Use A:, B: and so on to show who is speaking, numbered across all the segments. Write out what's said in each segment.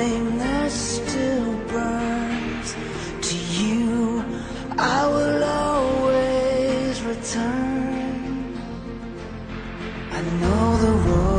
A: flame that still burns. To you, I will always return. I know the road.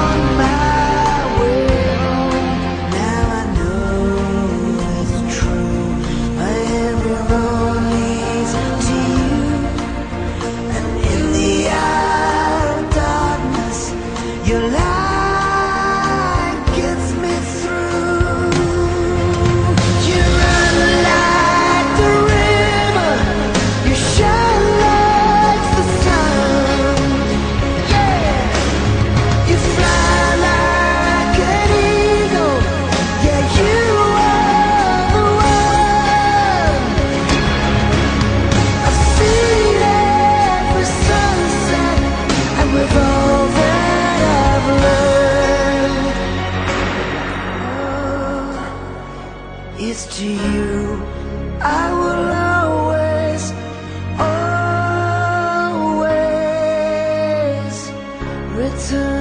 A: on back. is to you I will always, always return.